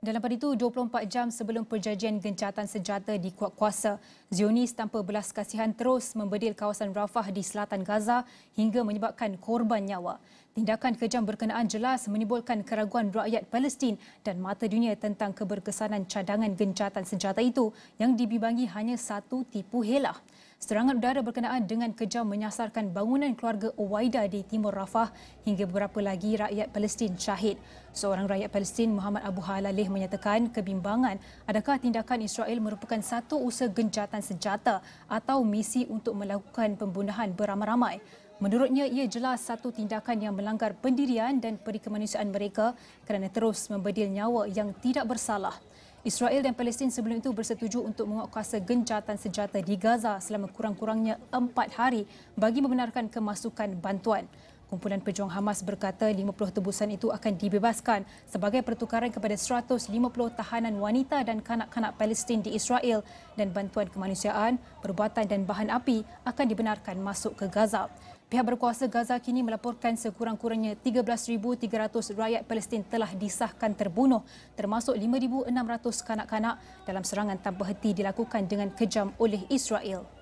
Dalam pada itu, 24 jam sebelum perjanjian gencatan senjata dikuat kuasa, Zionis tanpa belas kasihan terus membedil kawasan Rafah di selatan Gaza hingga menyebabkan korban nyawa. Tindakan kejam berkenaan jelas menimbulkan keraguan rakyat Palestin dan mata dunia tentang keberkesanan cadangan gencatan senjata itu yang dibibangi hanya satu tipu helah. Serangan udara berkenaan dengan kejam menyasarkan bangunan keluarga Uwaida di timur Rafah hingga beberapa lagi rakyat Palestin syahid. Seorang rakyat Palestin Muhammad Abu Halalih menyatakan kebimbangan adakah tindakan Israel merupakan satu usaha gencatan senjata atau misi untuk melakukan pembunuhan beramai-ramai. Menurutnya, ia jelas satu tindakan yang melanggar pendirian dan perikemanusiaan mereka kerana terus membedil nyawa yang tidak bersalah. Israel dan Palestin sebelum itu bersetuju untuk menguatkuasa gencatan senjata di Gaza selama kurang-kurangnya empat hari bagi membenarkan kemasukan bantuan. Kumpulan pejuang Hamas berkata 50 tebusan itu akan dibebaskan sebagai pertukaran kepada 150 tahanan wanita dan kanak-kanak Palestin di Israel dan bantuan kemanusiaan, perubatan dan bahan api akan dibenarkan masuk ke Gaza. Pihak berkuasa Gaza kini melaporkan sekurang-kurangnya 13,300 rakyat Palestin telah disahkan terbunuh termasuk 5,600 kanak-kanak dalam serangan tanpa henti dilakukan dengan kejam oleh Israel.